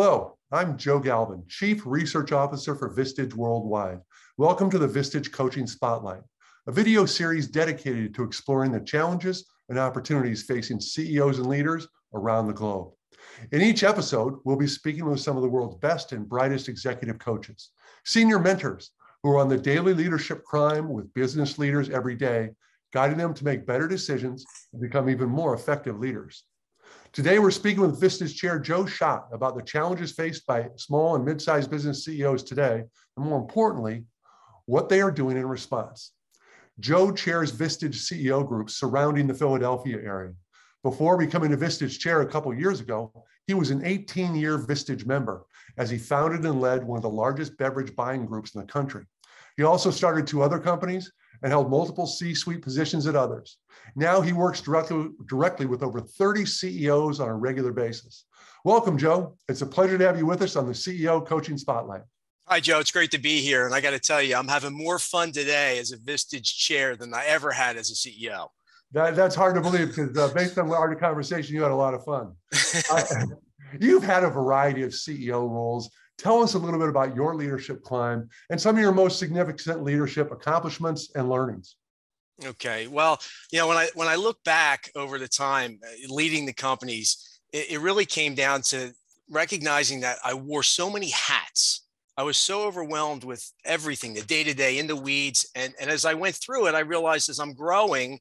Hello, I'm Joe Galvin, Chief Research Officer for Vistage Worldwide. Welcome to the Vistage Coaching Spotlight, a video series dedicated to exploring the challenges and opportunities facing CEOs and leaders around the globe. In each episode, we'll be speaking with some of the world's best and brightest executive coaches, senior mentors who are on the daily leadership crime with business leaders every day, guiding them to make better decisions and become even more effective leaders. Today, we're speaking with Vistage Chair Joe Shott about the challenges faced by small and mid-sized business CEOs today, and more importantly, what they are doing in response. Joe chairs Vistage CEO groups surrounding the Philadelphia area. Before becoming a Vistage chair a couple years ago, he was an 18-year Vistage member as he founded and led one of the largest beverage buying groups in the country. He also started two other companies and held multiple C-suite positions at others. Now he works directly, directly with over 30 CEOs on a regular basis. Welcome, Joe. It's a pleasure to have you with us on the CEO Coaching Spotlight. Hi, Joe. It's great to be here. And I got to tell you, I'm having more fun today as a Vistage chair than I ever had as a CEO. That, that's hard to believe because uh, based on our conversation, you had a lot of fun. uh, you've had a variety of CEO roles. Tell us a little bit about your leadership climb and some of your most significant leadership accomplishments and learnings. Okay. Well, you know, when I when I look back over the time uh, leading the companies, it, it really came down to recognizing that I wore so many hats. I was so overwhelmed with everything, the day to day, in the weeds, and and as I went through it, I realized as I'm growing,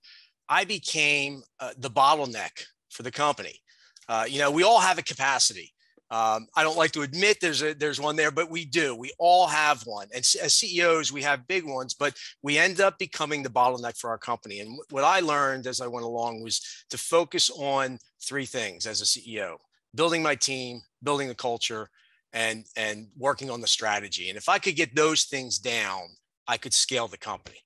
I became uh, the bottleneck for the company. Uh, you know, we all have a capacity. Um, I don't like to admit there's a there's one there, but we do. We all have one, and as CEOs, we have big ones, but we end up becoming the bottleneck for our company. And what I learned as I went along was to focus on three things as a CEO: building my team, building the culture, and and working on the strategy. And if I could get those things down, I could scale the company.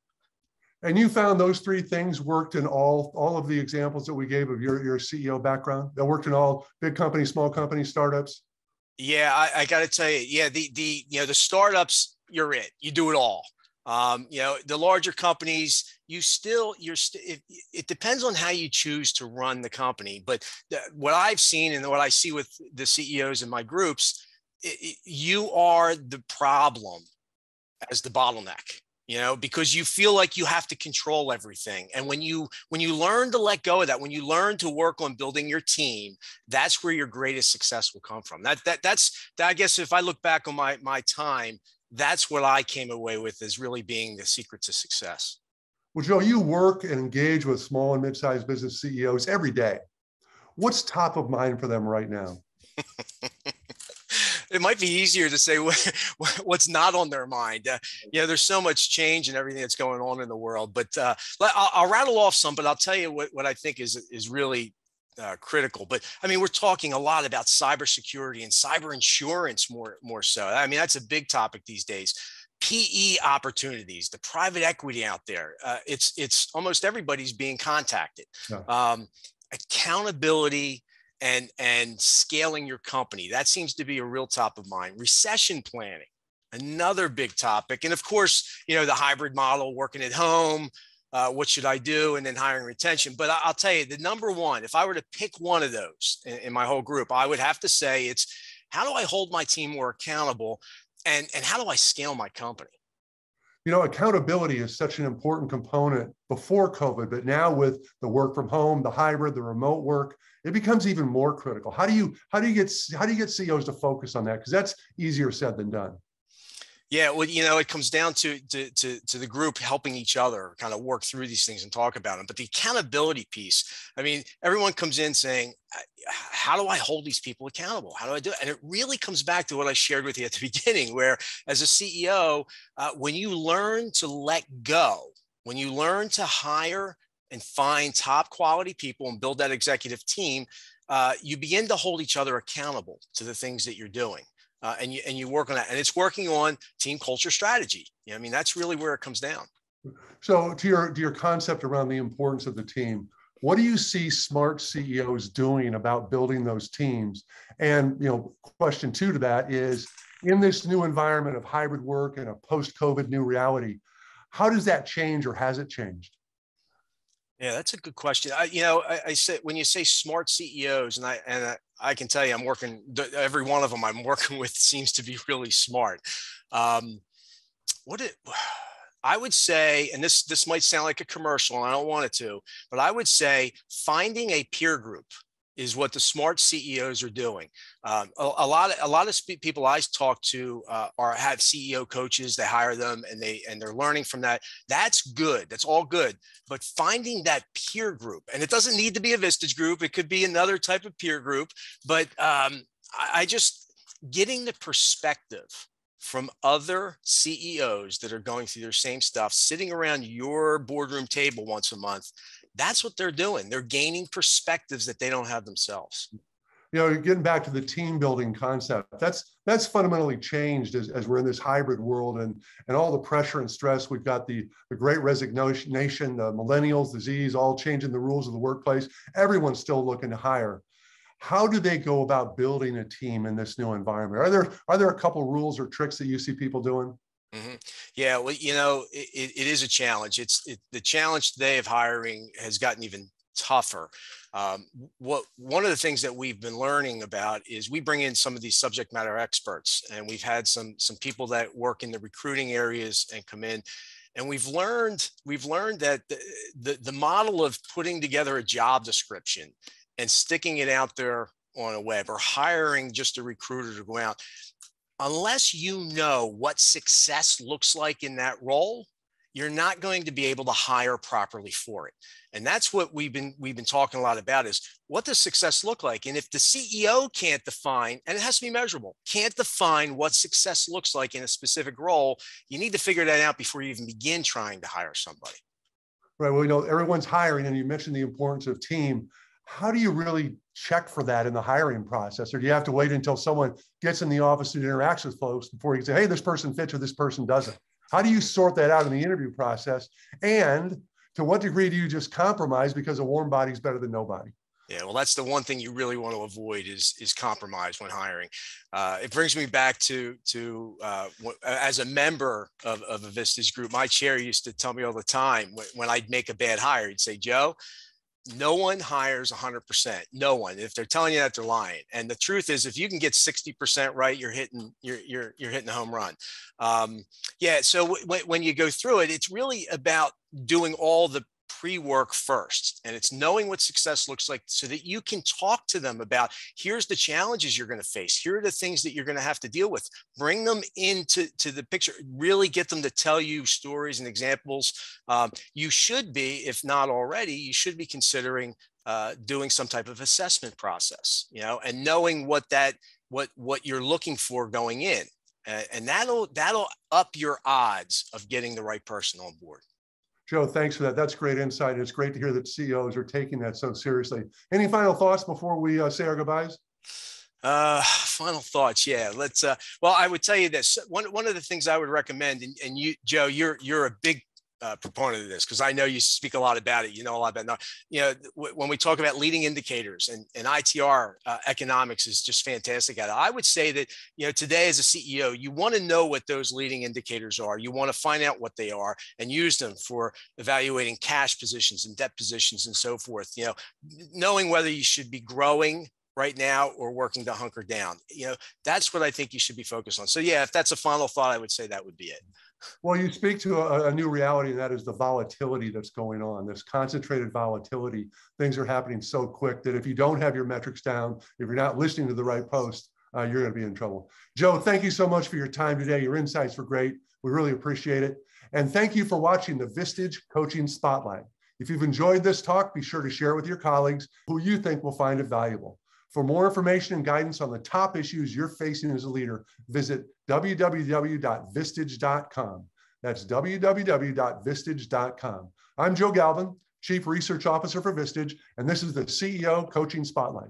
And you found those three things worked in all all of the examples that we gave of your your CEO background. That worked in all big companies, small companies, startups. Yeah, I, I got to tell you, yeah, the the you know the startups, you're it. You do it all. Um, you know, the larger companies, you still you're st- it, it, depends on how you choose to run the company. But what I've seen and what I see with the CEOs in my groups, it, you are the problem as the bottleneck you know because you feel like you have to control everything. And when you when you learn to let go of that when you learn to work on building your team that's where your greatest success will come from. That that that's that, i guess if i look back on my my time that's what i came away with as really being the secret to success. Well joe you work and engage with small and mid-sized business ceos every day. What's top of mind for them right now it might be easier to say what, what's not on their mind. Uh, you know, there's so much change and everything that's going on in the world. But uh, I'll, I'll, rattle off some, but I'll tell you what, what I think is is really uh, critical. But I mean, we're talking a lot about cybersecurity and cyber insurance more more so. I mean, that's a big topic these days. PE opportunities, the private equity out there. Uh, it's it's almost everybody's being contacted. Yeah. Um, accountability and and scaling your company. That seems to be a real top of mind. Recession planning another big topic. And of course you know the hybrid model working at home uh, what should i do? And then hiring retention. But i'll tell you the number one if i were to pick one of those in, in my whole group i would have to say it's how do i hold my team more accountable? And and how do i scale my company you know accountability is such an important component before covid but now with the work from home the hybrid the remote work it becomes even more critical. How do you how do you get how do you get CEOs to focus on that? Because that's easier said than done. Yeah, well, you know, it comes down to, to to to the group helping each other kind of work through these things and talk about them. But the accountability piece, I mean, everyone comes in saying, "How do I hold these people accountable? How do I do it?" And it really comes back to what I shared with you at the beginning, where as a CEO, uh, when you learn to let go, when you learn to hire and find top quality people and build that executive team, uh, you begin to hold each other accountable to the things that you're doing. Uh, and you and you work on that, and it's working on team culture strategy. You know, I mean, that's really where it comes down. So, to your to your concept around the importance of the team, what do you see smart CEOs doing about building those teams? And you know, question two to that is, in this new environment of hybrid work and a post-COVID new reality, how does that change, or has it changed? Yeah, that's a good question. I, you know, I, I said when you say smart CEOs, and I and I, I, can tell you, I'm working. Every one of them I'm working with seems to be really smart. Um, what it, I would say, and this this might sound like a commercial, and I don't want it to, but I would say finding a peer group is what the smart CEOs are doing. Um, a, a, lot of a lot of people I talk to uh, are have CEO coaches. They hire them and they and they're learning from that. That's good. That's all good. But finding that peer group, and it doesn't need to be a Vistage group. It could be another type of peer group. But um, I, I just getting the perspective from other CEOs that are going through their same stuff, sitting around your boardroom table once a month that's what they're doing. They're gaining perspectives that they don't have themselves. You know, getting back to the team building concept, that's that's fundamentally changed as, as we're in this hybrid world and and all the pressure and stress. We've got the, the great resignation, the millennials, Z's, all changing the rules of the workplace. Everyone's still looking to hire. How do they go about building a team in this new environment? Are there are there a couple rules or tricks that you see people doing? Mm-hmm. Yeah, well, you know, it, it is a challenge. It's it, the challenge today of hiring has gotten even tougher. Um, what one of the things that we've been learning about is we bring in some of these subject matter experts, and we've had some some people that work in the recruiting areas and come in, and we've learned we've learned that the, the, the model of putting together a job description and sticking it out there on a web or hiring just a recruiter to go out unless you know what success looks like in that role, you're not going to be able to hire properly for it. And that's what we've been we've been talking a lot about is what does success look like? And if the CEO can't define, and it has to be measurable, can't define what success looks like in a specific role, you need to figure that out before you even begin trying to hire somebody. Right. Well, you know, everyone's hiring, and you mentioned the importance of team how do you really check for that in the hiring process? Or do you have to wait until someone gets in the office and interacts with folks before you say, hey, this person fits or this person doesn't? How do you sort that out in the interview process? And to what degree do you just compromise because a warm body is better than nobody? Yeah, well, that's the one thing you really want to avoid is is compromise when hiring. Uh, it brings me back to to uh, as a member of, of a Vistage group, my chair used to tell me all the time when, when I'd make a bad hire, he'd say, "Joe, no one hires 100% no one if they're telling you that they're lying and the truth is if you can get 60% right you're hitting you're you're, you're hitting a home run. Um, yeah so w- when you go through it it's really about doing all the pre-work first and it's knowing what success looks like so that you can talk to them about here's the challenges you're going to face. Here are the things that you're going to have to deal with. Bring them into to the picture. Really get them to tell you stories and examples. Um, you should be if not already you should be considering uh, doing some type of assessment process you know and knowing what that what what you're looking for going in and that'll that'll up your odds of getting the right person on board Joe, thanks for that. That's great insight. It's great to hear that CEOs are taking that so seriously. Any final thoughts before we uh, say our goodbyes? Uh, final thoughts. Yeah, let's. Uh, well, I would tell you this. One one of the things I would recommend, and, and you, Joe, you're you're a big uh, proponent of this because I know you speak a lot about it. You know a lot about You know, w- when we talk about leading indicators and, and ITR uh, economics is just fantastic at it. I would say that, you know, today as a CEO, you want to know what those leading indicators are. You want to find out what they are and use them for evaluating cash positions and debt positions and so forth. You know, knowing whether you should be growing right now or working to hunker down. You know, that's what I think you should be focused on. So yeah, if that's a final thought, I would say that would be it. Well, you speak to a, a, new reality, and that is the volatility that's going on. This concentrated volatility. Things are happening so quick that if you don't have your metrics down, if you're not listening to the right post, uh, you're going to be in trouble. Joe, thank you so much for your time today. Your insights were great. We really appreciate it. And thank you for watching the Vistage Coaching Spotlight. If you've enjoyed this talk, be sure to share it with your colleagues who you think will find it valuable. For more information and guidance on the top issues you're facing as a leader, visit www.vistage.com. That's www.vistage.com. I'm Joe Galvin, Chief Research Officer for Vistage, and this is the CEO Coaching Spotlight.